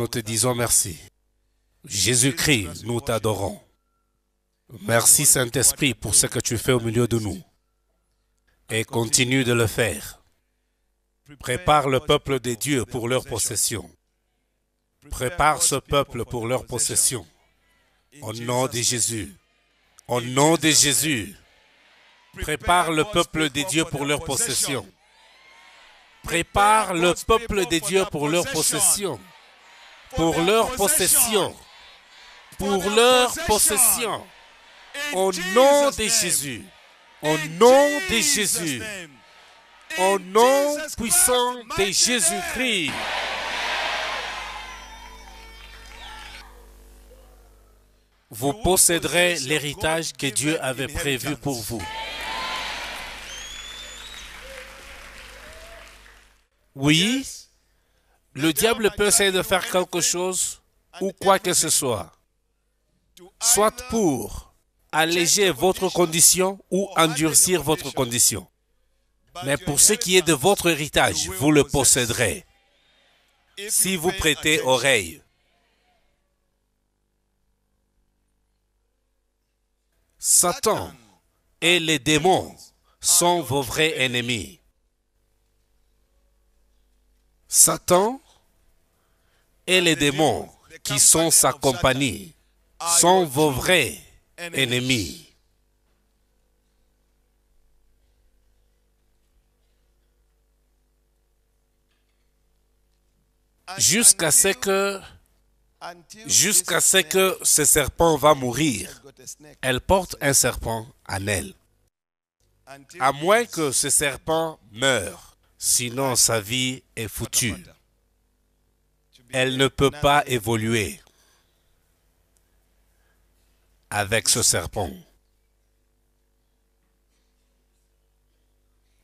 Nous te disons merci. Jésus-Christ, nous t'adorons. Merci Saint-Esprit pour ce que tu fais au milieu de nous. Et continue de le faire. Prépare le peuple des dieux pour leur possession. Prépare ce peuple pour leur possession. Au nom de Jésus. Au nom de Jésus. Prépare le peuple des dieux pour leur possession. Prépare le peuple des dieux pour leur possession. Pour leur possession. Pour leur possession. Au nom de Jésus. Au nom de Jésus. Au nom puissant de Jésus-Christ. Vous posséderez l'héritage que Dieu avait prévu pour vous. Oui, le diable peut essayer de faire quelque chose ou quoi que ce soit, soit pour alléger votre condition ou endurcir votre condition. Mais pour ce qui est de votre héritage, vous le posséderez si vous prêtez oreille. Satan et les démons sont vos vrais ennemis. Satan et les démons qui sont sa compagnie sont vos vrais ennemis. Jusqu'à ce que jusqu'à ce que ce serpent va mourir, elle porte un serpent en elle. À moins que ce serpent meure, sinon sa vie est foutue. Elle ne peut pas évoluer avec ce serpent.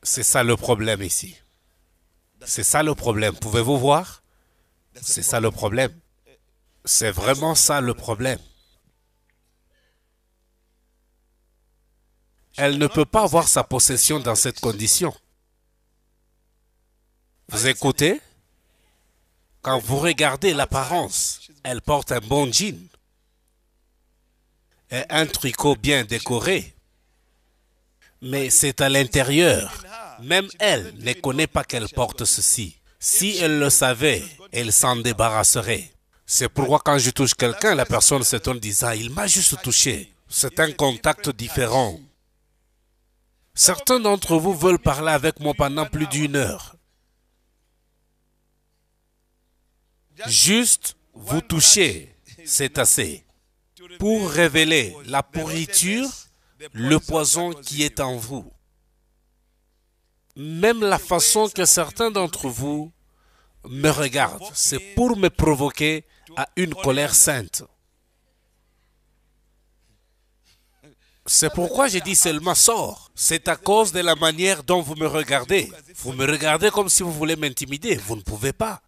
C'est ça le problème ici. C'est ça le problème. Pouvez-vous voir? C'est ça le problème. C'est vraiment ça le problème. Elle ne peut pas avoir sa possession dans cette condition. Vous écoutez Quand vous regardez l'apparence, elle porte un bon jean et un tricot bien décoré. Mais c'est à l'intérieur. Même elle ne connaît pas qu'elle porte ceci. Si elle le savait, elle s'en débarrasserait. C'est pourquoi quand je touche quelqu'un, la personne s'étonne disant, il m'a juste touché. C'est un contact différent. Certains d'entre vous veulent parler avec moi pendant plus d'une heure. Juste vous toucher, c'est assez. Pour révéler la pourriture, le poison qui est en vous. Même la façon que certains d'entre vous me regardent, c'est pour me provoquer à une colère sainte. C'est pourquoi j'ai dit seulement sort. C'est à cause de la manière dont vous me regardez. Vous me regardez comme si vous voulez m'intimider. Vous ne pouvez pas.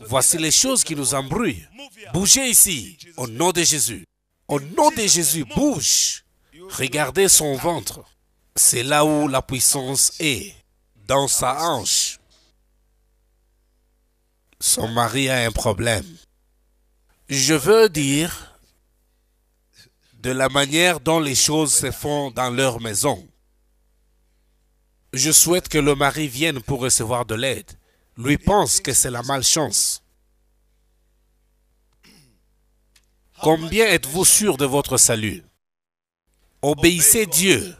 Voici les choses qui nous embrouillent. Bougez ici, au nom de Jésus. Au nom de Jésus, bouge. Regardez son ventre. C'est là où la puissance est, dans sa hanche. Son mari a un problème. Je veux dire de la manière dont les choses se font dans leur maison. Je souhaite que le mari vienne pour recevoir de l'aide. Lui pense que c'est la malchance. Combien êtes-vous sûr de votre salut? Obéissez Dieu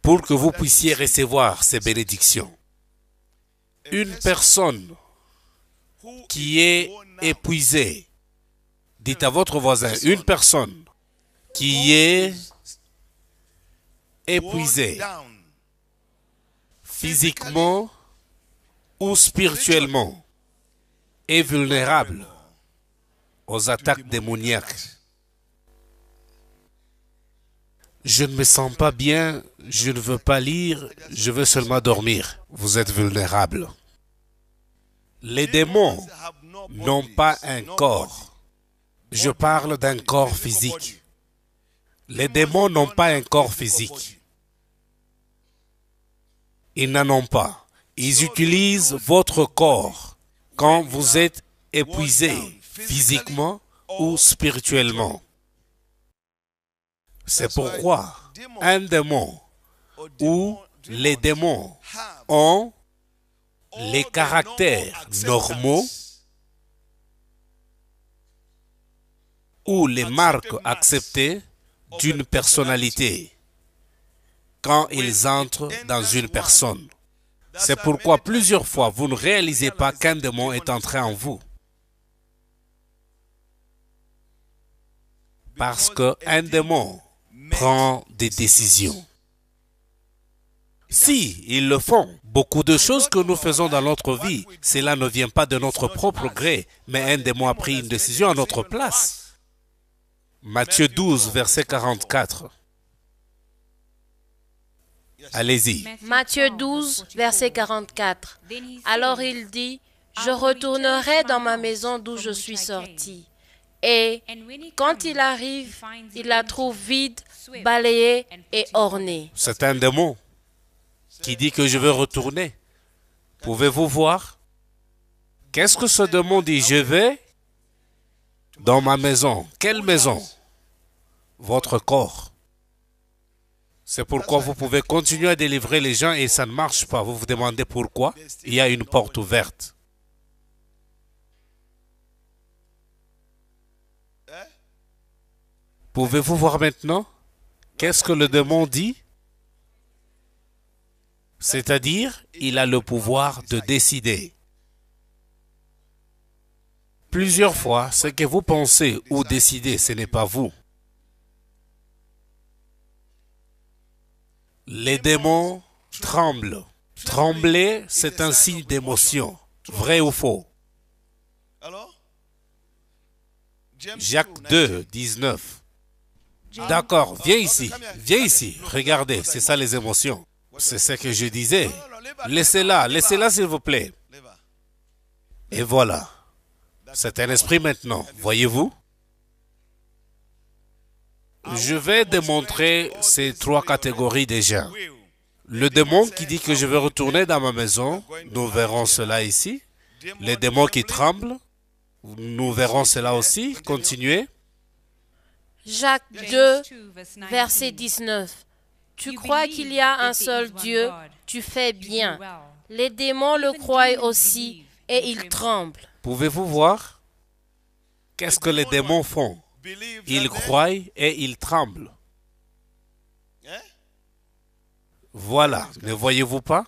pour que vous puissiez recevoir ces bénédictions. Une personne qui est épuisée, dites à votre voisin, une personne qui est épuisée physiquement ou spirituellement est vulnérable aux attaques démoniaques. Je ne me sens pas bien, je ne veux pas lire, je veux seulement dormir. Vous êtes vulnérable. Les démons n'ont pas un corps. Je parle d'un corps physique. Les démons n'ont pas un corps physique. Ils n'en ont pas. Ils utilisent votre corps quand vous êtes épuisé physiquement ou spirituellement. C'est pourquoi un démon ou les démons ont les caractères normaux ou les marques acceptées d'une personnalité quand ils entrent dans une personne. C'est pourquoi plusieurs fois vous ne réalisez pas qu'un démon est entré en vous. Parce qu'un démon prend des décisions. Si ils le font, beaucoup de choses que nous faisons dans notre vie, cela ne vient pas de notre propre gré, mais un démon a pris une décision à notre place. Matthieu 12, verset 44. Allez-y. Matthieu 12, verset 44. Alors il dit, je retournerai dans ma maison d'où je suis sorti. Et quand il arrive, il la trouve vide, balayée et ornée. C'est un démon qui dit que je veux retourner. Pouvez-vous voir? Qu'est-ce que ce démon dit? Je vais dans ma maison. Quelle maison? Votre corps. C'est pourquoi vous pouvez continuer à délivrer les gens et ça ne marche pas. Vous vous demandez pourquoi? Il y a une porte ouverte. Pouvez-vous voir maintenant? Qu'est-ce que le démon dit? C'est-à-dire, il a le pouvoir de décider. Plusieurs fois, ce que vous pensez ou décidez, ce n'est pas vous. Les démons tremblent. Trembler, c'est un signe d'émotion. Vrai ou faux Jacques 2, 19. D'accord, viens ici, viens ici. Regardez, c'est ça les émotions. C'est ce que je disais. Laissez-la, laissez-la s'il vous plaît. Et voilà. C'est un esprit maintenant, voyez-vous? Je vais démontrer ces trois catégories déjà. Le démon qui dit que je vais retourner dans ma maison, nous verrons cela ici. Les démons qui tremblent, nous verrons cela aussi. Continuez. Jacques 2, verset 19. Tu crois qu'il y a un seul Dieu, tu fais bien. Les démons le croient aussi et ils tremblent. Pouvez-vous voir Qu'est-ce que les démons font? Ils croient et ils tremblent. Voilà, ne voyez-vous pas?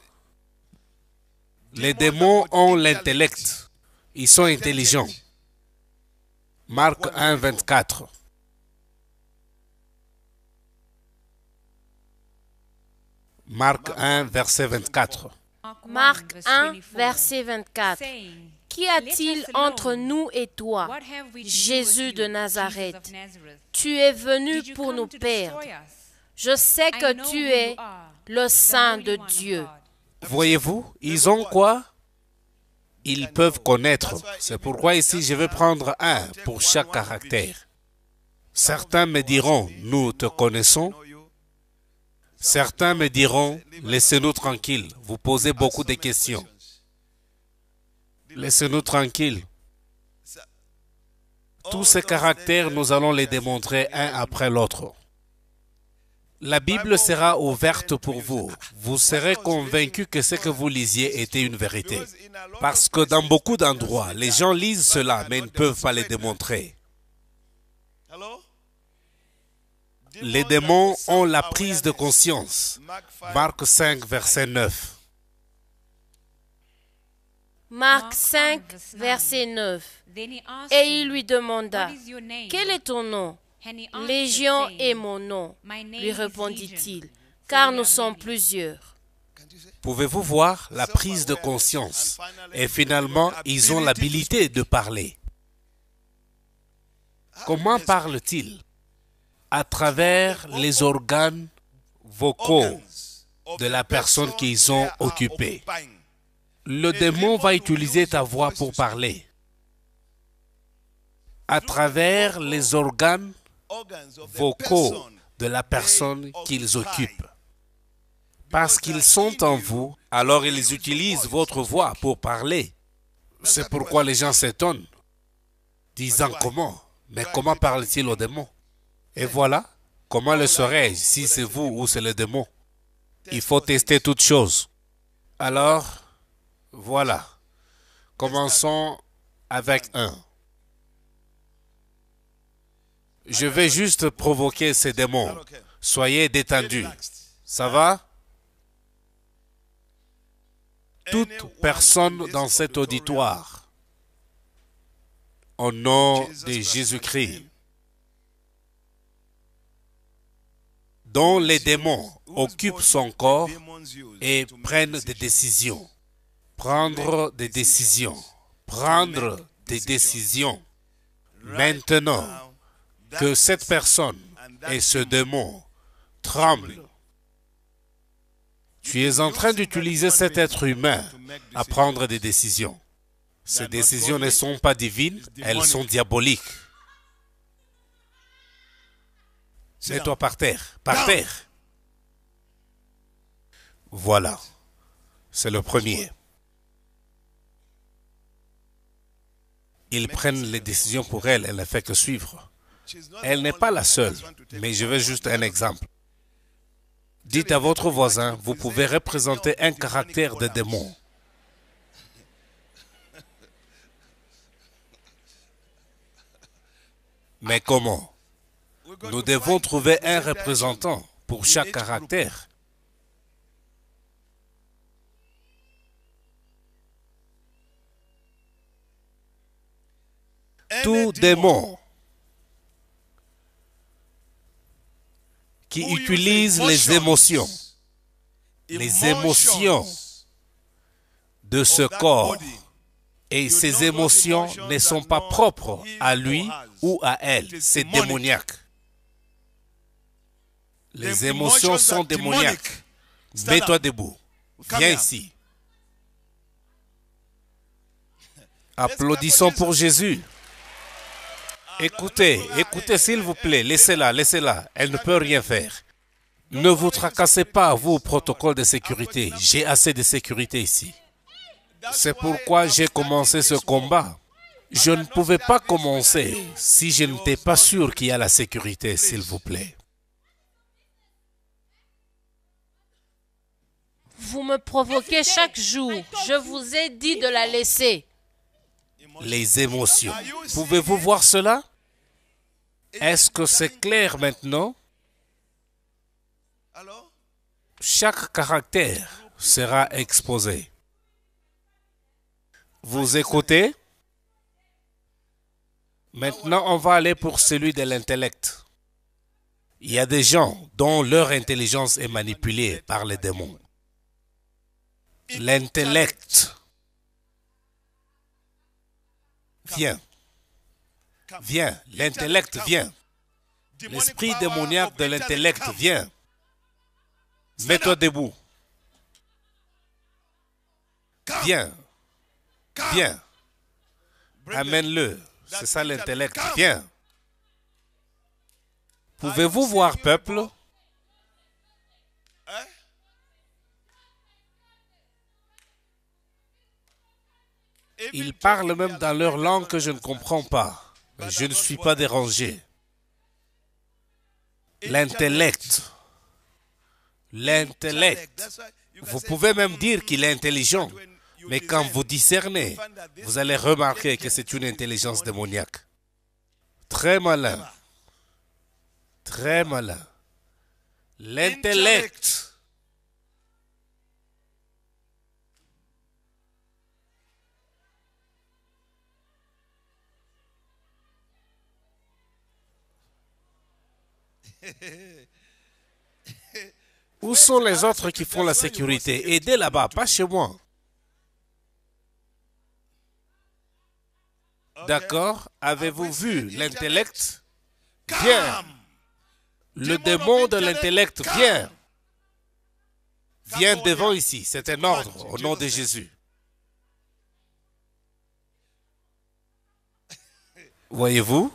Les démons ont l'intellect. Ils sont intelligents. Marc 1, 24. Marc 1, verset 24. Marc 1, verset 24. Qu'y a-t-il entre nous et toi, Jésus de Nazareth Tu es venu pour nous perdre. Je sais que tu es le Saint de Dieu. Voyez-vous, ils ont quoi? Ils peuvent connaître. C'est pourquoi ici je vais prendre un pour chaque caractère. Certains me diront, nous te connaissons. Certains me diront, laissez-nous tranquilles, vous posez beaucoup de questions. Laissez-nous tranquilles. Tous ces caractères, nous allons les démontrer un après l'autre. La Bible sera ouverte pour vous. Vous serez convaincu que ce que vous lisiez était une vérité. Parce que dans beaucoup d'endroits, les gens lisent cela, mais ne peuvent pas les démontrer. Les démons ont la prise de conscience. Marc 5, verset 9. Marc 5, verset 9. Et il lui demanda, Quel est ton nom? Légion est mon nom, lui répondit-il, car nous sommes plusieurs. Pouvez-vous voir la prise de conscience? Et finalement, ils ont l'habilité de parler. Comment parlent-ils? À travers les organes vocaux de la personne qu'ils ont occupée. Le démon va utiliser ta voix pour parler. À travers les organes vocaux de la personne qu'ils occupent. Parce qu'ils sont en vous, alors ils utilisent votre voix pour parler. C'est pourquoi les gens s'étonnent, disant comment Mais comment parle-t-il aux démons Et voilà, comment le saurais-je si c'est vous ou c'est le démon? Il faut tester toutes choses. Alors, voilà. Commençons avec un. Je vais juste provoquer ces démons. Soyez détendus. Ça va? Toute personne dans cet auditoire, au nom de Jésus-Christ, dont les démons occupent son corps et prennent des décisions. Prendre des décisions. Prendre des décisions. Maintenant que cette personne et ce démon tremblent, tu es en train d'utiliser cet être humain à prendre des décisions. Ces décisions ne sont pas divines, elles sont diaboliques. Mets-toi par terre, par terre. Voilà, c'est le premier. Ils prennent les décisions pour elle, elle ne fait que suivre. Elle n'est pas la seule, mais je veux juste un exemple. Dites à votre voisin, vous pouvez représenter un caractère de démon. Mais comment? Nous devons trouver un représentant pour chaque caractère. Tout démon qui utilise les émotions, les émotions de ce corps. Et ces émotions ne sont pas propres à lui ou à elle. C'est démoniaque. Les émotions sont démoniaques. Mets-toi debout. Viens ici. Applaudissons pour Jésus. Écoutez, écoutez s'il vous plaît, laissez-la, laissez-la. Elle ne peut rien faire. Ne vous tracassez pas, vous, protocole de sécurité. J'ai assez de sécurité ici. C'est pourquoi j'ai commencé ce combat. Je ne pouvais pas commencer si je n'étais pas sûr qu'il y a la sécurité, s'il vous plaît. Vous me provoquez chaque jour. Je vous ai dit de la laisser les émotions. Pouvez-vous voir cela? Est-ce que c'est clair maintenant? Chaque caractère sera exposé. Vous écoutez? Maintenant, on va aller pour celui de l'intellect. Il y a des gens dont leur intelligence est manipulée par les démons. L'intellect Viens. Viens. L'intellect vient. L'esprit démoniaque de l'intellect vient. Mets-toi debout. Viens. Viens. Amène-le. C'est ça l'intellect. Viens. Pouvez-vous voir, peuple? Ils parlent même dans leur langue que je ne comprends pas. Je ne suis pas dérangé. L'intellect. L'intellect. Vous pouvez même dire qu'il est intelligent. Mais quand vous discernez, vous allez remarquer que c'est une intelligence démoniaque. Très malin. Très malin. L'intellect Où sont les autres qui font la sécurité? Aidez là-bas, pas chez moi. D'accord. Avez-vous vu l'intellect? Viens. Le démon de l'intellect, viens. Viens devant ici. C'est un ordre au nom de Jésus. Voyez-vous?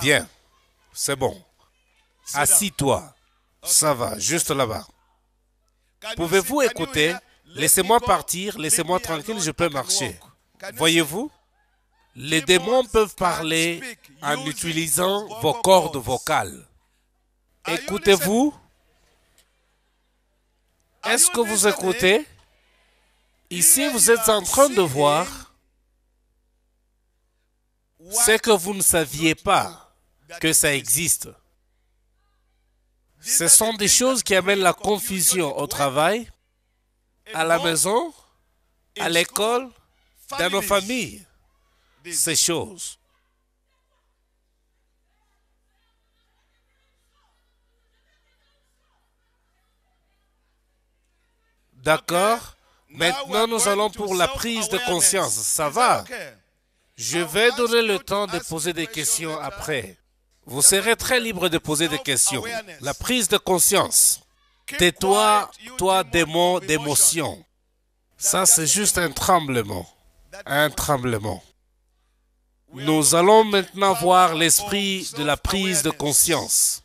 Viens. C'est bon. Assis-toi. Ça va, juste là-bas. Pouvez-vous écouter? Laissez-moi partir, laissez-moi tranquille, je peux marcher. Voyez-vous? Les démons peuvent parler en utilisant vos cordes vocales. Écoutez-vous? Est-ce que vous écoutez? Ici, vous êtes en train de voir ce que vous ne saviez pas que ça existe. Ce sont des choses qui amènent la confusion au travail, à la maison, à l'école, dans nos familles. Ces choses. D'accord Maintenant, nous allons pour la prise de conscience. Ça va Je vais donner le temps de poser des questions après. Vous serez très libre de poser des questions. La prise de conscience. Tais-toi, toi démon d'émotion. Ça, c'est juste un tremblement. Un tremblement. Nous allons maintenant voir l'esprit de la prise de conscience.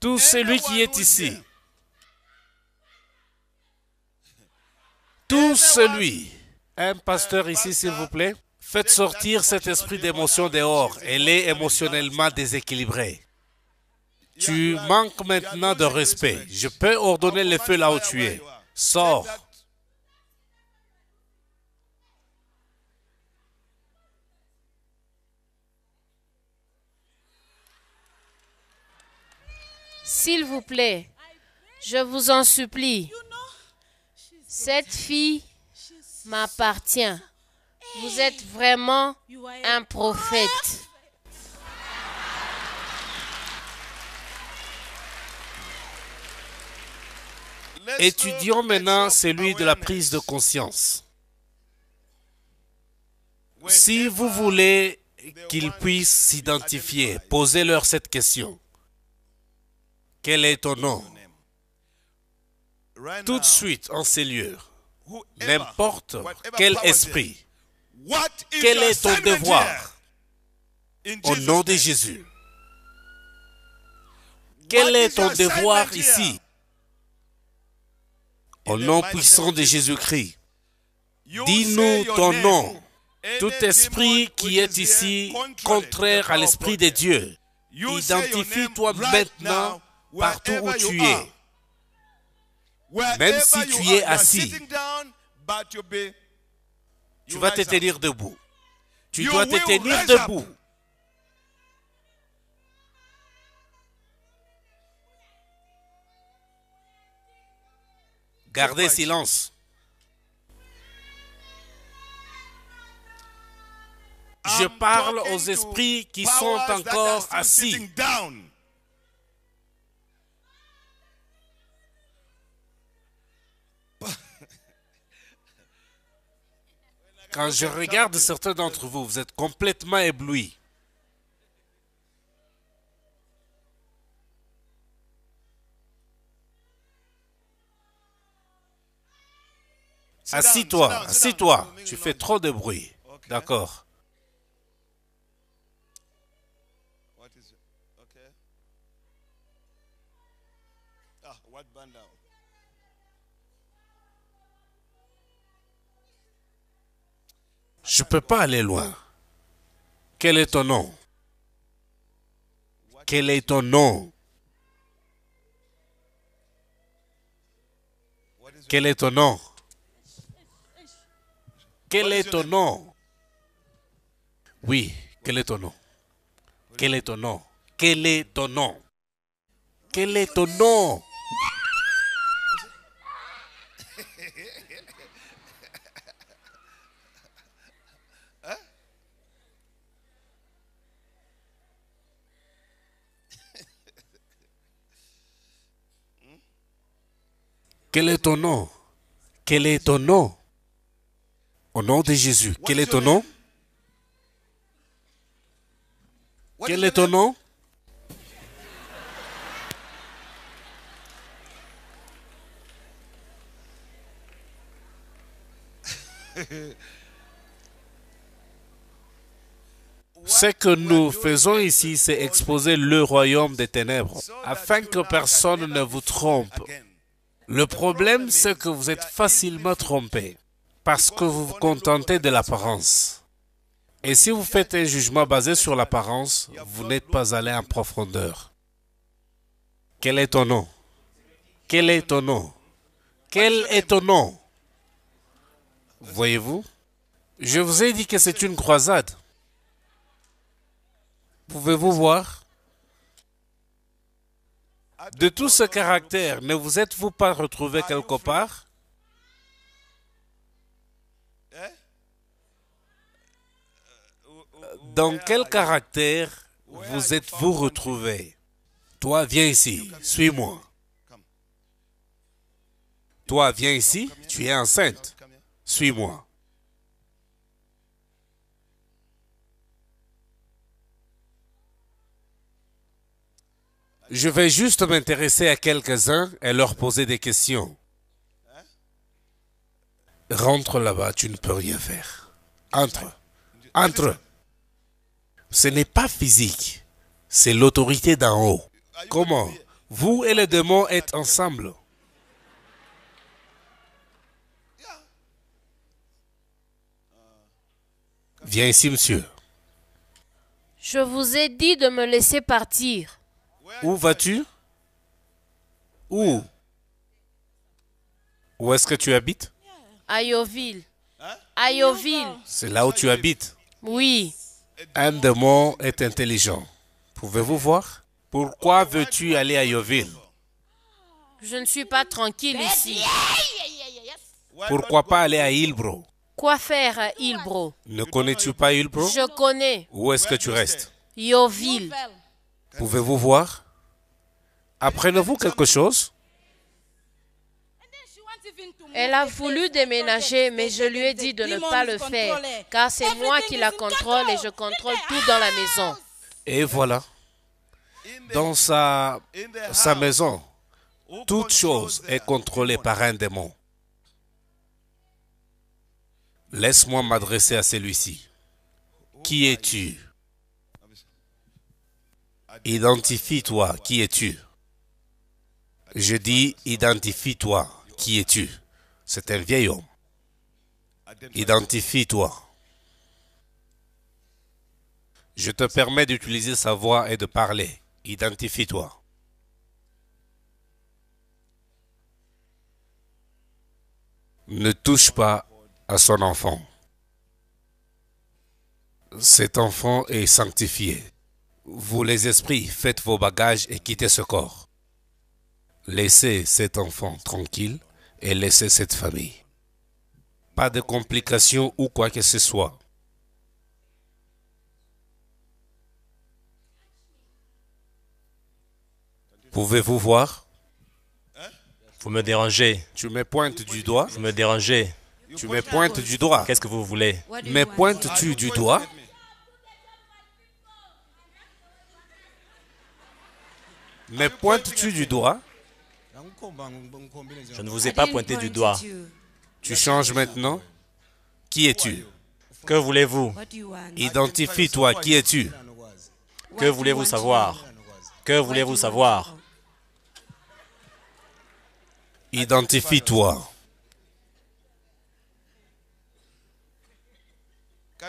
Tout celui qui est ici, tout celui, un pasteur ici s'il vous plaît, faites sortir cet esprit d'émotion dehors. Elle est émotionnellement déséquilibrée. Tu manques maintenant de respect. Je peux ordonner le feu là où tu es. Sors. S'il vous plaît, je vous en supplie, cette fille m'appartient. Vous êtes vraiment un prophète. Étudions maintenant celui de la prise de conscience. Si vous voulez qu'ils puissent s'identifier, posez-leur cette question. Quel est ton nom? Tout de suite en ces lieux, n'importe quel esprit, quel est ton devoir? au nom de Jésus. Quel est ton devoir ici? Au nom puissant de Jésus-Christ, dis-nous ton nom. Tout esprit qui est ici contraire à l'esprit de Dieu, identifie-toi maintenant partout où tu es. Même si tu es assis, tu vas te tenir debout. Tu dois te tenir debout. Gardez silence. Je parle aux esprits qui sont encore assis. Quand je regarde certains d'entre vous, vous êtes complètement éblouis. Assis-toi, assis-toi. Tu fais trop de bruit. D'accord. Je ne peux pas aller loin. Quel est ton nom? Quel est ton nom? Quel est ton nom? Quel est ton nom? Oui, quel est ton nom? Quel est ton nom? Quel est ton nom? Quel est ton nom? Quel est ton nom? Quel est ton nom? Au nom de Jésus. Quel est ton nom? Quel est ton nom? Ce que nous faisons ici, c'est exposer le royaume des ténèbres, afin que personne ne vous trompe. Le problème, c'est que vous êtes facilement trompé, parce que vous vous contentez de l'apparence. Et si vous faites un jugement basé sur l'apparence, vous n'êtes pas allé en profondeur. Quel est ton nom? Quel est ton nom? Quel est ton nom? Voyez-vous? Je vous ai dit que c'est une croisade. Pouvez-vous voir? De tout ce caractère, ne vous êtes-vous pas retrouvé quelque part? Dans quel caractère vous êtes-vous retrouvé? Toi, viens ici, suis-moi. Toi, viens ici, tu es enceinte. Suis-moi. Je vais juste m'intéresser à quelques-uns et leur poser des questions. Rentre là-bas, tu ne peux rien faire. Entre. Entre. Ce n'est pas physique, c'est l'autorité d'en haut. Comment? Vous et les démons êtes ensemble. Viens ici, monsieur. Je vous ai dit de me laisser partir. Où vas-tu? Où? Où est-ce que tu habites? À Yoville. À Yoville. C'est là où tu habites? Oui. Un démon est intelligent. Pouvez-vous voir? Pourquoi veux-tu aller à Yoville Je ne suis pas tranquille ici. Pourquoi pas aller à Ilbro Quoi faire à Ilbro Ne connais-tu pas Ilbro Je connais. Où est-ce que tu restes? Yoville. Pouvez-vous voir? Apprenez-vous quelque chose? Elle a voulu déménager, mais je lui ai dit de ne pas le faire, car c'est moi qui la contrôle et je contrôle tout dans la maison. Et voilà. Dans sa, sa maison, toute chose est contrôlée par un démon. Laisse-moi m'adresser à celui-ci. Qui es-tu? Identifie-toi. Qui es-tu? Je dis identifie-toi. Qui es-tu? C'est un vieil homme. Identifie-toi. Je te permets d'utiliser sa voix et de parler. Identifie-toi. Ne touche pas à son enfant. Cet enfant est sanctifié. Vous les esprits, faites vos bagages et quittez ce corps. Laissez cet enfant tranquille et laissez cette famille. Pas de complications ou quoi que ce soit. Pouvez-vous voir? Vous me dérangez. Tu me pointes du doigt Vous me dérangez. Tu me pointes du doigt. Qu'est-ce que vous voulez? Me pointes-tu du doigt? Me pointes-tu du doigt. Je ne vous ai pas pointé du doigt. Tu changes maintenant. Qui es-tu? Que voulez-vous? Identifie-toi, qui es-tu? Que voulez-vous savoir? Que voulez-vous savoir? Identifie-toi.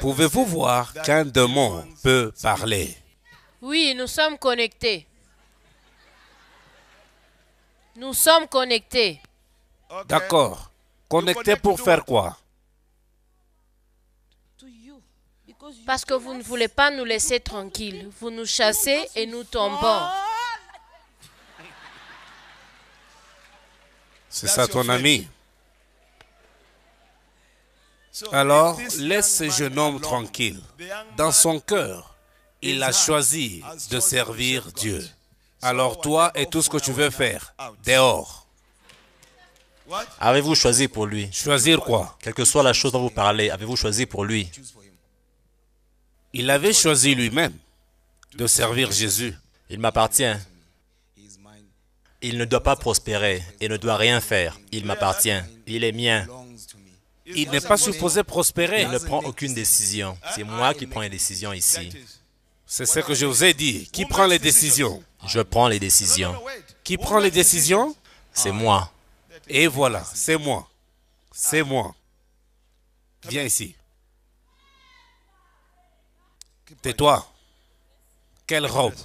Pouvez-vous voir qu'un démon peut parler? Oui, nous sommes connectés. Nous sommes connectés. D'accord. Connecté pour faire quoi? Parce que vous ne voulez pas nous laisser tranquilles. Vous nous chassez et nous tombons. C'est ça ton ami Alors, laisse ce jeune homme tranquille. Dans son cœur, il a choisi de servir Dieu. Alors toi et tout ce que tu veux faire, dehors. Avez-vous choisi pour lui? Choisir quoi? Quelle que soit la chose dont vous parlez, avez-vous choisi pour lui? Il avait choisi lui-même de servir Jésus. Il m'appartient. Il ne doit pas prospérer et ne doit rien faire. Il m'appartient. Il est mien. Il n'est pas supposé prospérer. Il ne prend aucune décision. C'est moi qui prends les décisions ici. C'est ce que je vous ai dit. Qui prend les décisions? Je prends les décisions. Qui prend les décisions? C'est moi. Et voilà, c'est moi. C'est moi. Viens ici. Tais-toi. Quelle robe?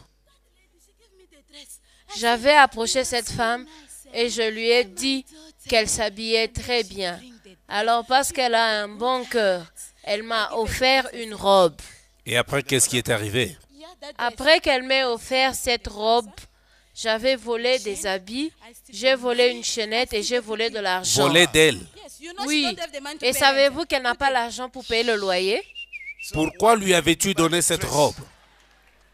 J'avais approché cette femme et je lui ai dit qu'elle s'habillait très bien. Alors parce qu'elle a un bon cœur, elle m'a offert une robe. Et après, qu'est-ce qui est arrivé? Après qu'elle m'ait offert cette robe, j'avais volé des habits, j'ai volé une chaînette et j'ai volé de l'argent. Volé d'elle. Oui. Et savez-vous qu'elle n'a pas l'argent pour payer le loyer? Pourquoi lui avais-tu donné cette robe?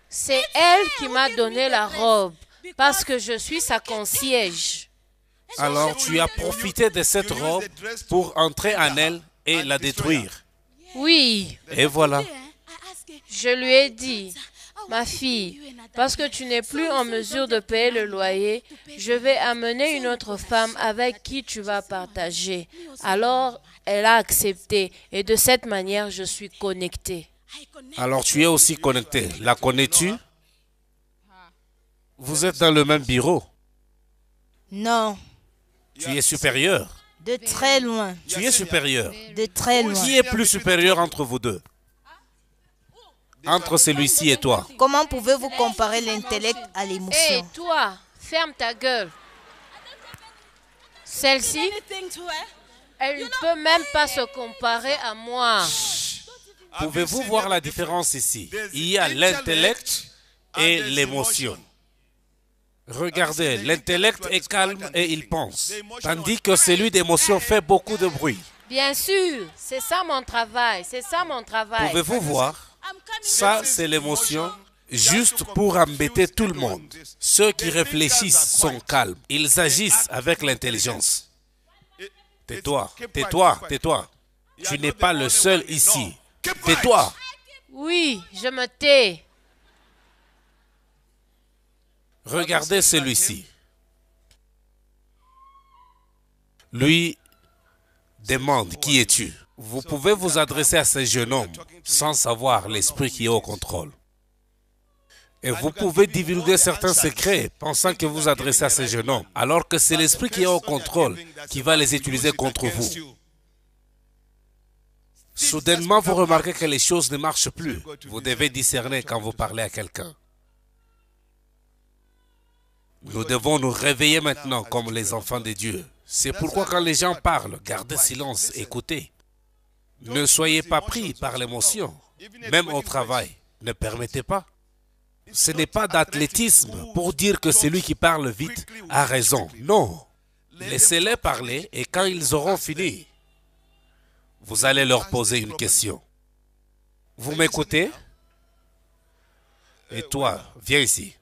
C'est elle qui m'a donné la robe parce que je suis sa concierge. Alors tu as profité de cette robe pour entrer en elle et la détruire. Oui, Et voilà. je lui ai dit, ma fille, parce que tu n'es plus en mesure de payer le loyer, je vais amener une autre femme avec qui tu vas partager. Alors, elle a accepté et de cette manière, je suis connectée. Alors tu es aussi connecté. La connais-tu? Vous êtes dans le même bureau. Non, Tu es supérieur. de très loin, Tu es supérieur. de très loin. Qui est plus supérieur entre vous deux? Entre celui-ci et toi. Comment pouvez-vous comparer l'intellect à l'émotion? Toi, ferme ta gueule. Celle-ci, elle ne peut même pas se comparer à moi. Pouvez-vous voir la différence ici? Il y a l'intellect et l'émotion. Regardez, l'intellect est calme et il pense, tandis que celui d'émotion fait beaucoup de bruit. Bien sûr, c'est ça mon travail, c'est ça mon travail. Pouvez-vous voir? Ça, c'est l'émotion juste pour embêter tout le monde. Ceux qui réfléchissent sont calmes. Ils agissent avec l'intelligence. Tais-toi, tais-toi, tais-toi. Tu n'es pas le seul ici. Tais-toi. Oui, je me tais. Regardez celui-ci. Lui demande qui es-tu? Vous pouvez vous adresser à ce jeune homme sans savoir l'esprit qui est au contrôle. Et vous pouvez divulguer certains secrets pensant que vous adressez à ce jeune homme, alors que c'est l'esprit qui est au contrôle qui va les utiliser contre vous. Soudainement, vous remarquez que les choses ne marchent plus. Vous devez discerner quand vous parlez à quelqu'un. Nous devons nous réveiller maintenant comme les enfants de Dieu. C'est pourquoi quand les gens parlent, gardez silence, écoutez. Ne soyez pas pris par l'émotion, même au travail. Ne permettez pas. Ce n'est pas d'athlétisme pour dire que celui qui parle vite a raison. Non. Laissez-les parler et quand ils auront fini, vous allez leur poser une question. Vous m'écoutez? Et toi, viens ici.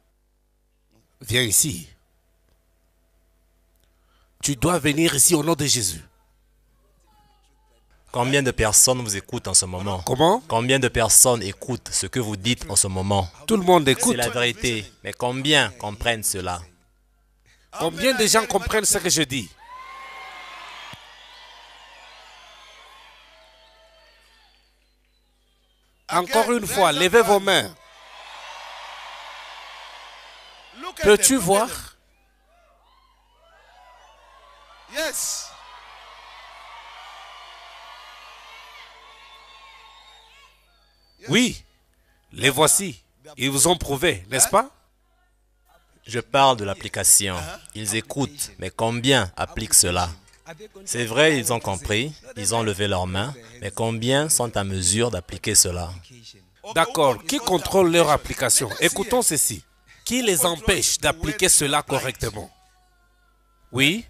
Viens ici. Tu dois venir ici au nom de Jésus. Combien de personnes vous écoutent en ce moment Comment Combien de personnes écoutent ce que vous dites en ce moment Tout le monde C'est écoute. la vérité, mais combien comprennent cela Combien de gens comprennent ce que je dis Encore une fois, levez vos mains. Peux-tu voir Yes. Oui, les voici. Ils vous ont prouvé, n'est-ce pas? Je parle de l'application. Ils écoutent, mais combien appliquent cela? C'est vrai, ils ont compris, ils ont levé leurs mains, mais combien sont à mesure d'appliquer cela? D'accord. Qui contrôle leur application? Écoutons ceci. Qui les empêche d'appliquer cela correctement? Oui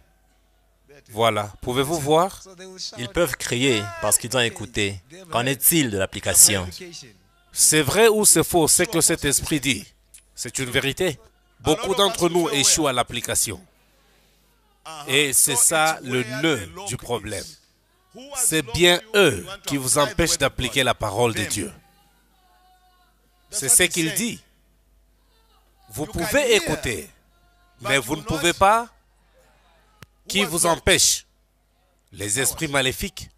Voilà. Pouvez-vous voir? Ils peuvent crier parce qu'ils ont écouté. Qu'en est-il de l'application? C'est vrai ou c'est faux ce que cet esprit dit C'est une vérité. Beaucoup d'entre nous échouent à l'application. Et c'est ça le nœud du problème. C'est bien eux qui vous empêchent d'appliquer la parole de Dieu. C'est ce qu'il dit. Vous pouvez écouter, mais vous ne pouvez pas. Qui vous empêche Les esprits maléfiques.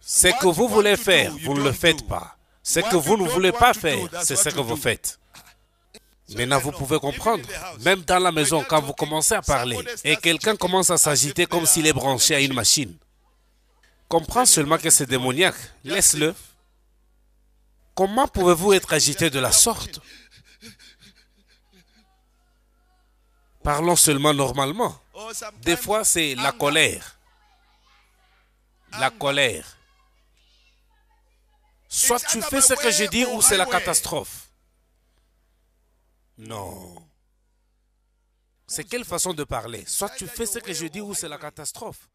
Ce que vous voulez faire, vous ne le faites pas. Ce que vous ne voulez pas faire, c'est ce que vous faites. Maintenant, vous pouvez comprendre, même dans la maison, quand vous commencez à parler et quelqu'un commence à s'agiter comme s'il est branché à une machine, comprends seulement que c'est démoniaque. Laisse-le. Comment pouvez-vous être agité de la sorte? Parlons seulement normalement. Des fois, c'est la colère. La colère. Soit tu fais ce que je dis ou c'est la catastrophe. Non. C'est quelle façon de parler? Soit tu fais ce que je dis ou c'est la catastrophe.